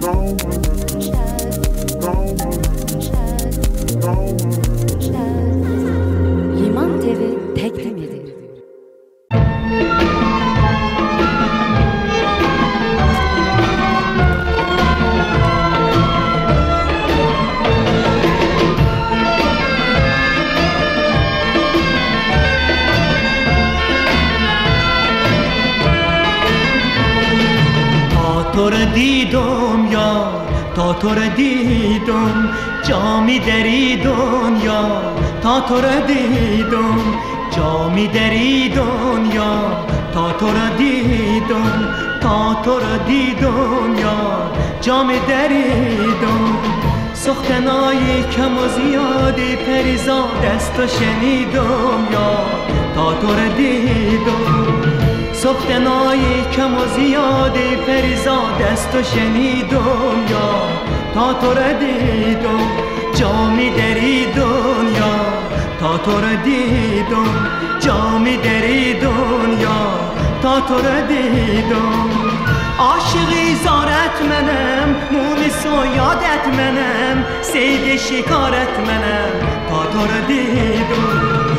no تو رو دیدم یا تا تو رو دیدم جامی دری دنیا تا تو رو دیدم جامی دری دنیا تا تو رو دیدم تا تو رو دیدم یا جامی دریدم. سختنای کم و زیادی پریزاد است و شنیدم یا تا تو رو دیدم. سختنای کم و زیادی پریزاد است و شنیدم یا تا تو را دیدم جامی دری دنیا. تا تو را دیدم جامی دری دنیا. تا تو را دیدم. عاشقی زارت منم مونس و یادت منم سید شکارت منم. تا تو را دیدم.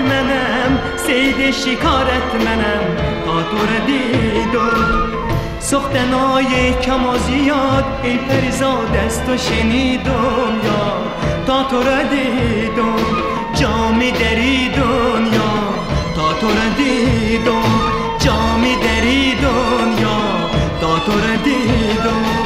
یادت منم سید شکارت منم تا تو را دیدم کم و زیاد ای پریزاد است و شنیدم یا تا تو را دیدم جامی دری دنیا تا تو را دیدم جامی دری دنیا تا تو را دیدم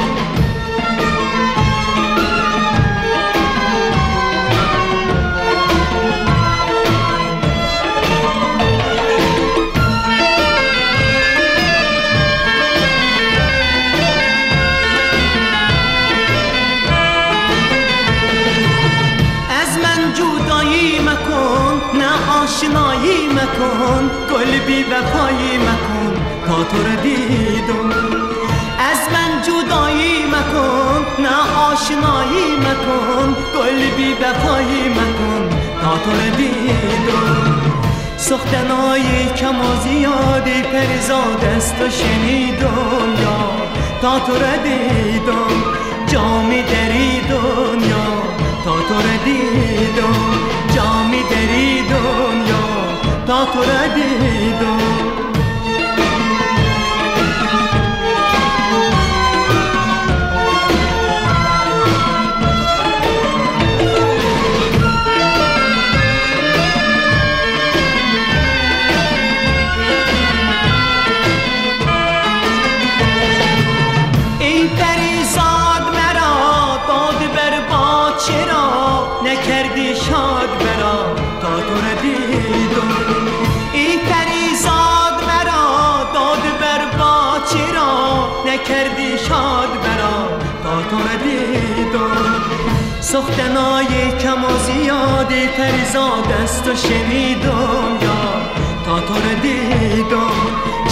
مکن گل بی وفایی مکن تا تو را دیدم. از من جدایی مکن نه آشنایی مکن گل بی وفایی مکن تا تو را دیدم. سختنای کم و زیادی پریزاد است و شنیدم یا تا تو را دیدم. جامی دری دنیا تا تو را دیدم. تا تو چرا نکردی شاد برا تا تو را دیدم سختنای کم و زیادی پریزاد است و شنیدم یا تا تو را دیدم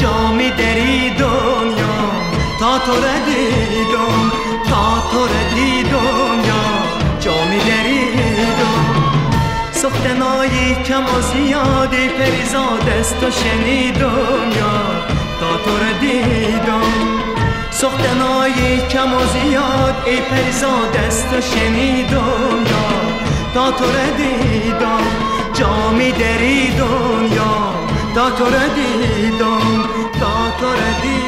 جامی دری دنیا تا تو را دیدم تا تو را دیدم یا جامی دریدم. سختنای کم و زیادی پریزاد است و شنیدم یا تا تو را دیدم سختنای کم و زیاد ای پریزاد است و شنیدم یا تا تو را دیدم جامی دری دنیا تا تو را دیدم تا تو را دیدم یا